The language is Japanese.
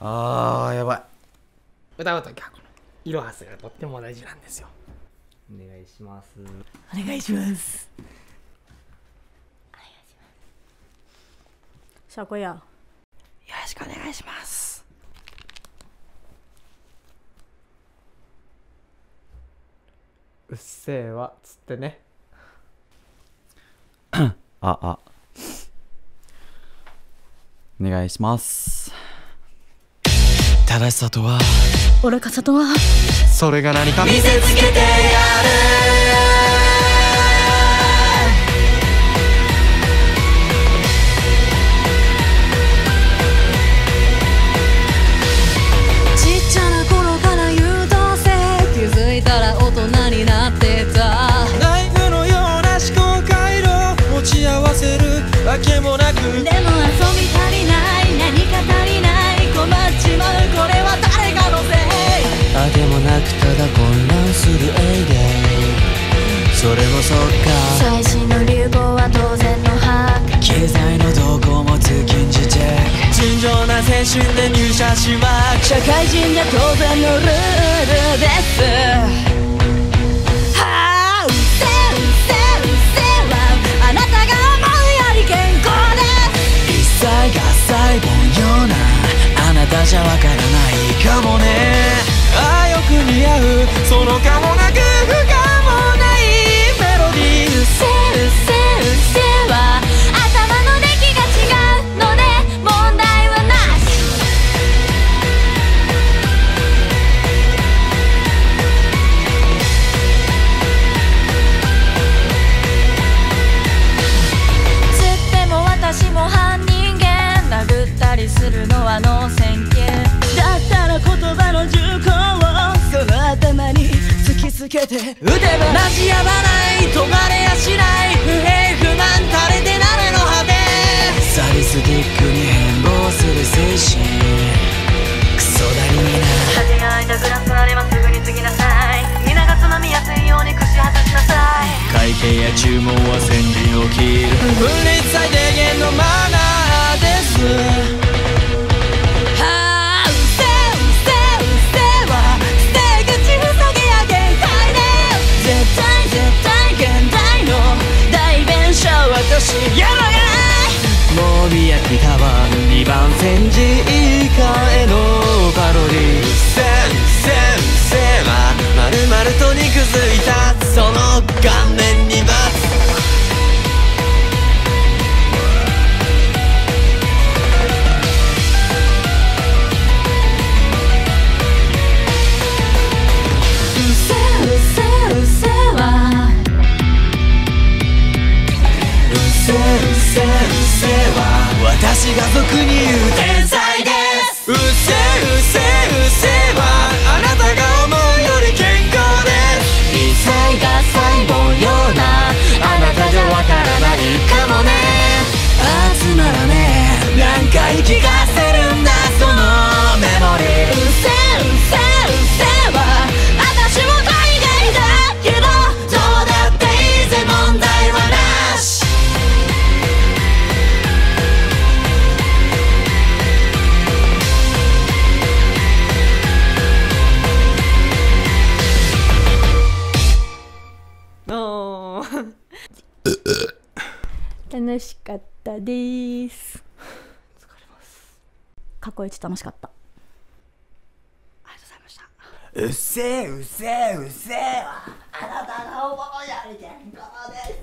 あーやばい。歌うときはこのイロハスがとっても大事なんですよ。お願いします。お願いします。小龟啊，よろしくお願いします。うっせえわつってね。ああ。お願いします正しさとは？俺か里は？それが何か？見せせつけてやちっちゃな頃から優等生気づいたら大人になってた。ナイフのような思考回路持ち合わせるわけもなく。でも遊び足りないそっか。最新の流行は当然の把握。経済の動向も通勤時チェック。尋常な青春で入社しまく社会人じゃ当然のルールです。はあなたが思うより健康です。一切合切凡庸なあなたじゃわからないかもね。ああよく似合う。そのかもなく不可けて。打てばなじ合わない尖れやしない。不平不満垂れて鍋の果て。サディスティックに変貌する精神。クソだりにな。端が空いたグラスあればすぐに継ぎなさい。皆がつまみやすいように串外しなさい。会計や注文は千里を切る。分裂もみ焼きタワー2番戦時以下へのパロディせんせんせはまるまると肉づいたその顔面に罰うせえうっせえうっせは私が俗に言う天才です楽しかったで す。過去一楽しかった。うっせえうっせえうっせえわあなたが思うより健康です